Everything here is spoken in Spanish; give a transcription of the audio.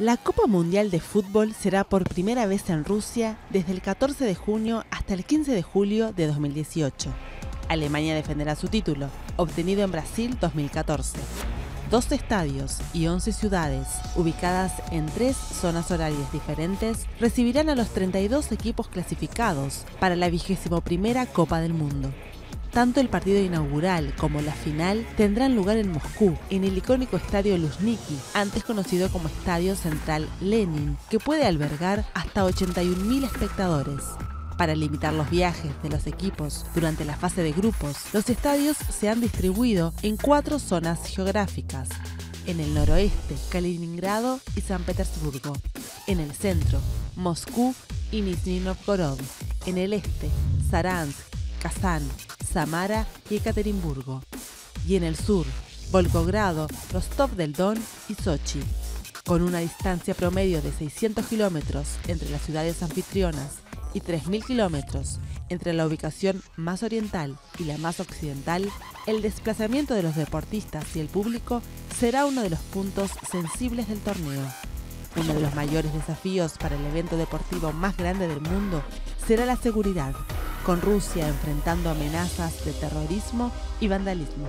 La Copa Mundial de Fútbol será por primera vez en Rusia desde el 14 de junio hasta el 15 de julio de 2018. Alemania defenderá su título, obtenido en Brasil 2014. Dos estadios y 11 ciudades, ubicadas en tres zonas horarias diferentes, recibirán a los 32 equipos clasificados para la vigésimo primera Copa del Mundo. Tanto el partido inaugural como la final tendrán lugar en Moscú, en el icónico estadio Luzhniki, antes conocido como Estadio Central Lenin, que puede albergar hasta 81.000 espectadores. Para limitar los viajes de los equipos durante la fase de grupos, los estadios se han distribuido en cuatro zonas geográficas. En el noroeste, Kaliningrado y San Petersburgo. En el centro, Moscú y Nizhny Novgorod. En el este, Saransk, Kazán, Samara y Ekaterimburgo. Y en el sur, Volgogrado, Rostov del Don y Sochi. Con una distancia promedio de 600 kilómetros entre las ciudades anfitrionas y 3.000 kilómetros entre la ubicación más oriental y la más occidental, el desplazamiento de los deportistas y el público será uno de los puntos sensibles del torneo. Uno de los mayores desafíos para el evento deportivo más grande del mundo será la seguridad, con Rusia enfrentando amenazas de terrorismo y vandalismo.